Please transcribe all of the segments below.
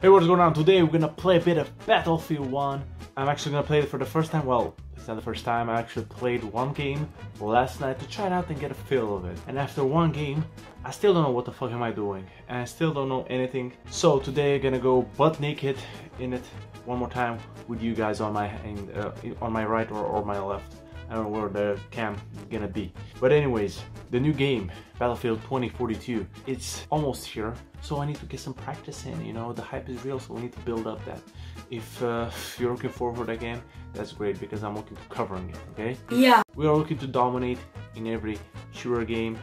Hey, what's going on? Today we're gonna play a bit of Battlefield 1. I'm actually gonna play it for the first time. Well, it's not the first time. I actually played one game last night to try it out and get a feel of it. And after one game, I still don't know what the fuck am I doing. And I still don't know anything. So today I'm gonna go butt naked in it one more time with you guys on my uh, on my right or, or my left. I don't know where the cam is gonna be. But anyways, the new game, Battlefield 2042, it's almost here. So I need to get some practice in, you know, the hype is real, so we need to build up that. If, uh, you're looking forward for that game, that's great because I'm looking to covering it, okay? Yeah. We are looking to dominate in every shooter game,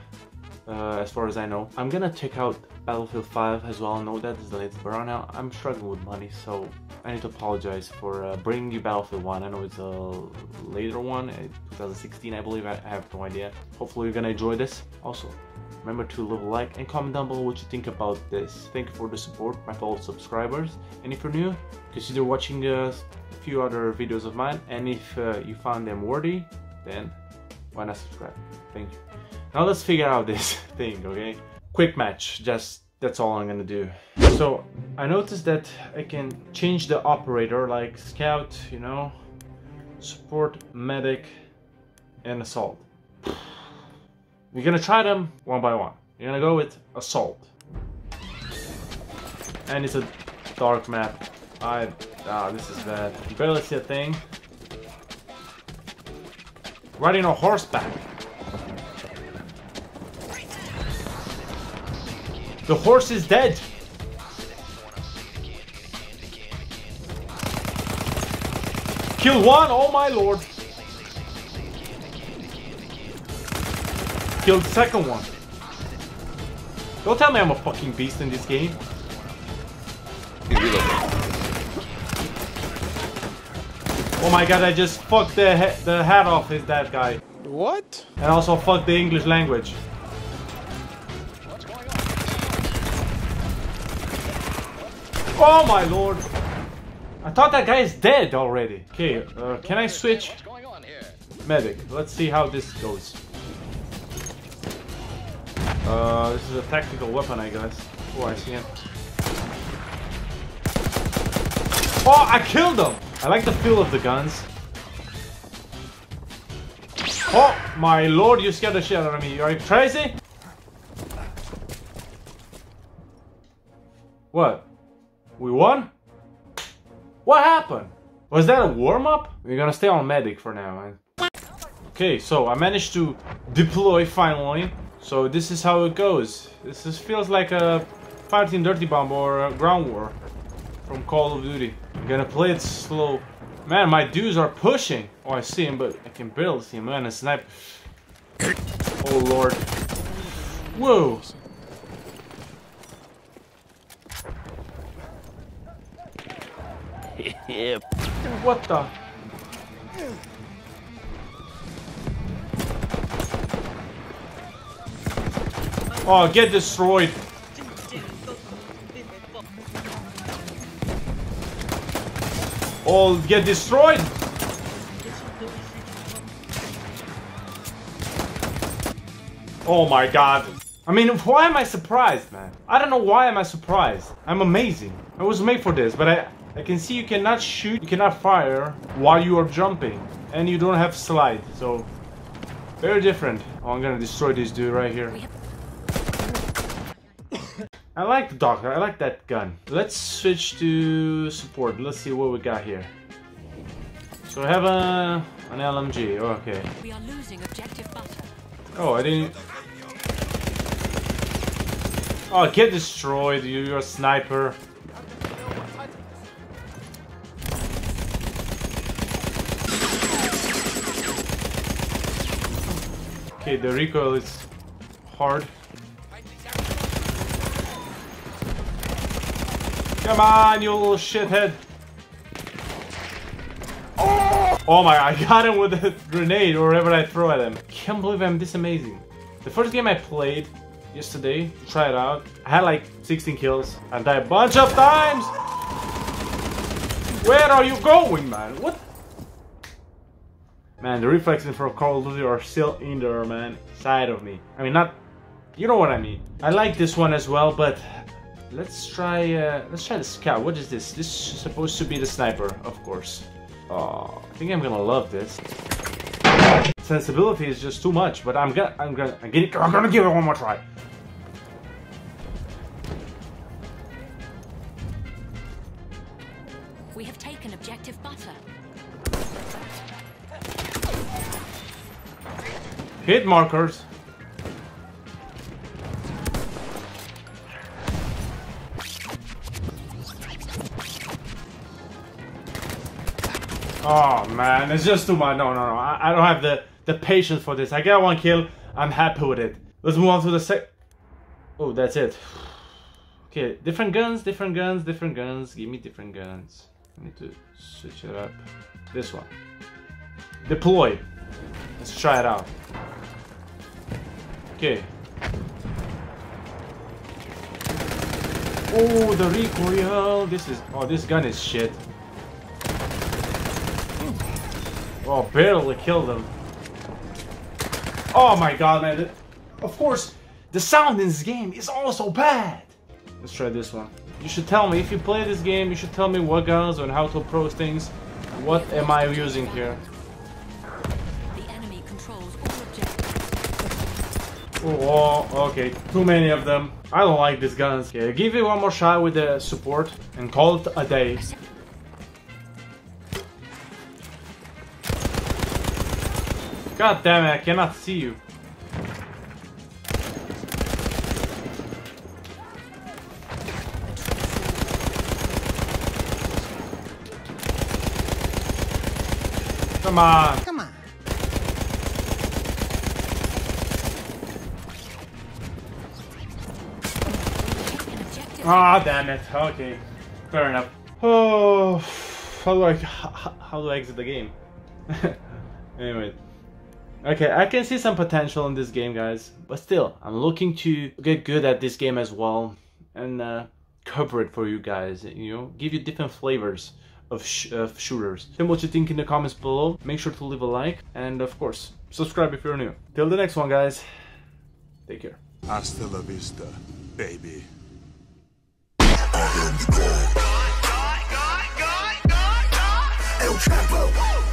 uh, as far as I know. I'm gonna check out Battlefield 5 as well. I know that is the latest, but right now I'm struggling with money, so I need to apologize for uh, bringing you Battlefield 1. I know it's a later one, uh, 2016 I believe, I have no idea. Hopefully you're gonna enjoy this. Also, remember to leave a like and comment down below what you think about this. Thank you for the support, my fellow subscribers. And if you're new, consider watching uh, a few other videos of mine. And if uh, you found them worthy, then why not subscribe? Thank you. Now let's figure out this thing, okay? Quick match, just that's all I'm gonna do. So I noticed that I can change the operator like scout, you know, support, medic, and assault. We're gonna try them one by one. You're gonna go with assault. And it's a dark map. I ah this is bad. You barely see a thing. Riding on horseback. The horse is dead. Kill one, oh my lord. Kill the second one. Don't tell me I'm a fucking beast in this game. Oh my god, I just fucked the, he the hat off his that guy. What? And also fucked the English language. Oh my lord! I thought that guy is dead already. Okay, uh, can I switch? Medic. Let's see how this goes. Uh, this is a tactical weapon, I guess. Oh, I see him. Oh, I killed him! I like the feel of the guns. Oh, my lord, you scared the shit out of me. Are you crazy? What? We won? What happened? Was that a warm-up? We're gonna stay on medic for now, man. Okay, so I managed to deploy finally. So this is how it goes. This is, feels like a fighting dirty bomb or a ground war from Call of Duty. I'm gonna play it slow. Man, my dudes are pushing. Oh, I see him, but I can barely see him. Man, a sniper. Oh, Lord. Whoa. Yeah. What the? Oh, get destroyed. Oh, get destroyed. Oh my god. I mean, why am I surprised, man? I don't know why am I surprised. I'm amazing. I was made for this, but I I can see you cannot shoot, you cannot fire while you are jumping. And you don't have slide, so very different. Oh, I'm gonna destroy this dude right here. I like the doctor, I like that gun. Let's switch to support. Let's see what we got here. So I have a an LMG, oh, okay. We are losing objective butter. Oh, I didn't... Oh, get destroyed, you, you're a sniper. Okay, the recoil is hard. Come on, you little shithead. Oh my, I got him with a grenade or whatever I throw at him. Can't believe I'm this amazing. The first game I played yesterday, to try it out, I had like 16 kills. I died a bunch of times. Where are you going, man? What? Man, the reflexes for Call of Duty are still in there, man. Side of me. I mean, not... You know what I mean. I like this one as well, but Let's try. Uh, let's try the scout. What is this? This is supposed to be the sniper, of course. Oh, I think I'm gonna love this. Sensibility is just too much, but I'm gonna, I'm gonna, I'm gonna, I'm gonna give it one more try. We have taken objective butter. Hit markers. Oh man, it's just too much. No, no, no. I, I don't have the, the patience for this. I get one kill. I'm happy with it. Let's move on to the sec. Oh, that's it. Okay, different guns, different guns, different guns. Give me different guns. I need to switch it up. This one. Deploy. Let's try it out. Okay. Oh, the recoil. This is. Oh, this gun is shit. Oh, barely killed him. Oh my god, man. Of course, the sound in this game is also bad. Let's try this one. You should tell me, if you play this game, you should tell me what guns and how to approach things. What am I using here? Oh, okay. Too many of them. I don't like these guns. Okay, give it one more shot with the support and call it a day. God damn it, I cannot see you. Come on. Come Ah, damn it. Okay, fair enough. Oh, how do I how, how do I exit the game? anyway, okay, I can see some potential in this game, guys. But still, I'm looking to get good at this game as well and uh, cover it for you guys. You know, give you different flavors of, sh- of shooters. Tell me what you think in the comments below. Make sure to leave a like and, of course, subscribe if you're new. Till the next one, guys. Take care. Hasta la vista, baby. El Chapo.